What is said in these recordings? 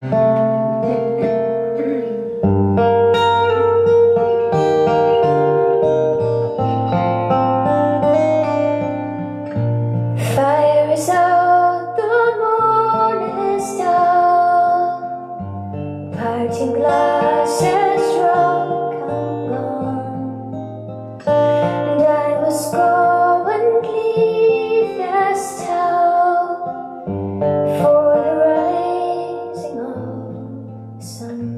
Fire Some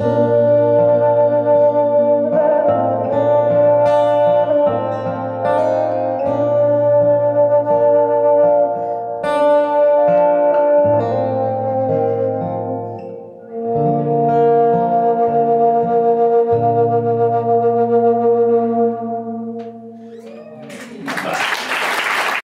Oh.